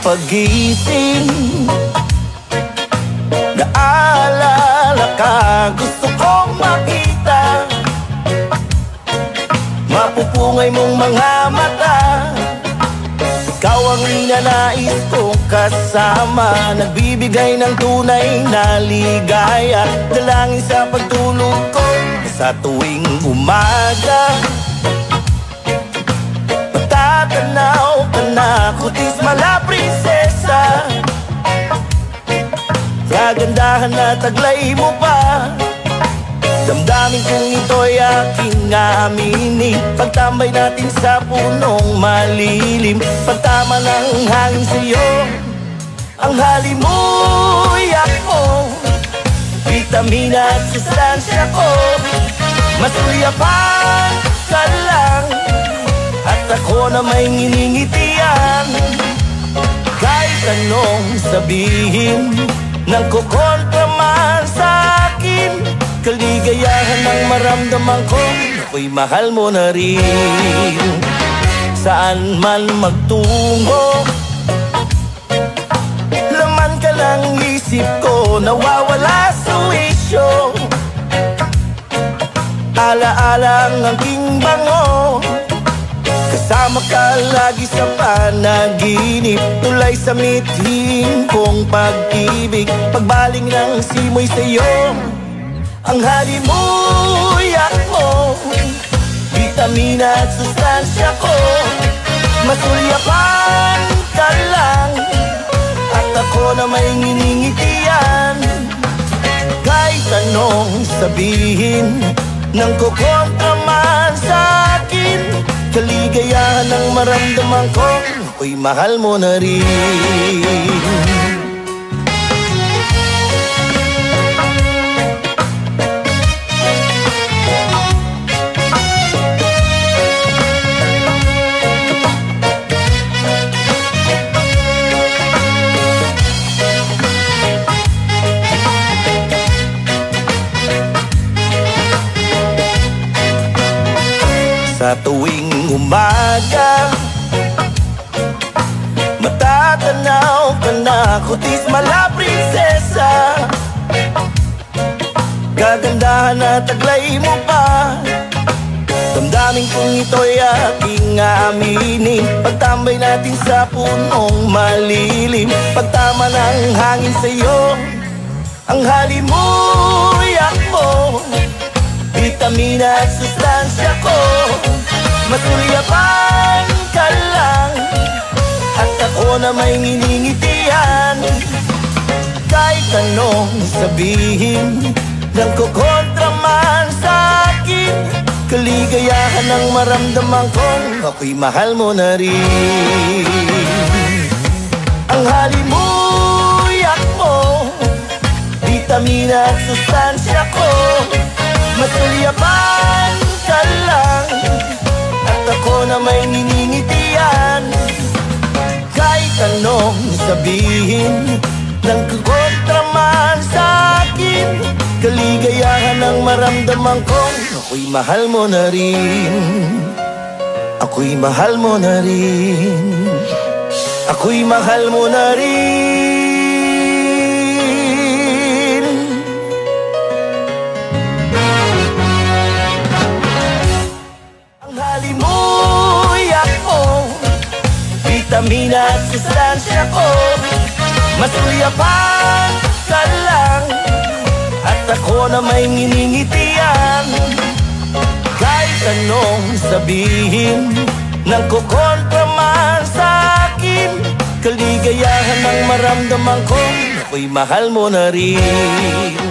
pagising Naalala ka, gusto kong makita. Mapupungay mong mga mata. Ikaw ang ninanais kong kasama. Nagbibigay ng tunay na ligaya. Dalangin sa pagtulog ko Sa tuwing umaga Kagandahan na taglay mo pa. Damdamin kong ito'y aking aminin. Pagtambay natin sa punong malilim. Pagtama ng hangin sa'yo. Ang hali mo'y ako. Vitamina at sustansya ko. Masuyapan ka lang. At ako na may nginingitian Kahit anong sabihin Nang kukontra man sa akin Kaligayahan ang maramdaman ko Ako'y mahal mo na rin. Saan man magtungo Laman ka lang isip ko Nawawala sa wisyo. Alaala ang aking bango Kasama ka lagi sa panaginip. Tulay sa mithing kong pag-ibig. Pagbaling ng simoy sa'yo Ang hali mo'y ako. Vitamina at sustansya ko. Masulyapan ka lang. At ako na may nginingitian. Kahit anong sabihin Nang kukontra man sa akin Kaligayahan ang maramdaman ko Ako'y mahal mo na rin Sa tuwing umaga. Matatanaw ka na Kutis mala prinsesa. Gagandahan na taglay mo pa. Damdamin kong ito'y aking aminin. Pagtambay natin sa punong malilim. Pagtama ng hangin sa'yo Ang hali mo'y ako. Vitamina at sustansya ko Masulyapan ka lang At ako na may nginingitian. Kahit anong sabihin Nang kukontra man sa akin Kaligayahan ang maramdaman ko Ako'y mahal mo na rin. Ang hali mo'y ako Vitamina at sustansya ko Masulyapan ka lang na may nginingitian Kahit anong sabihin Nang kukontra man sa akin Kaligayahan ang maramdaman ko. Ako'y mahal mo na rin. Ako'y mahal mo na rin. Ako'y mahal mo na rin Vitamina at sustansya ko. Masuyapan ka lang. At ako na may nginingitian Kahit anong sabihin Nang kukontra man sa akin. Kaligayahan ang maramdaman ko Ako'y mahal mo na rin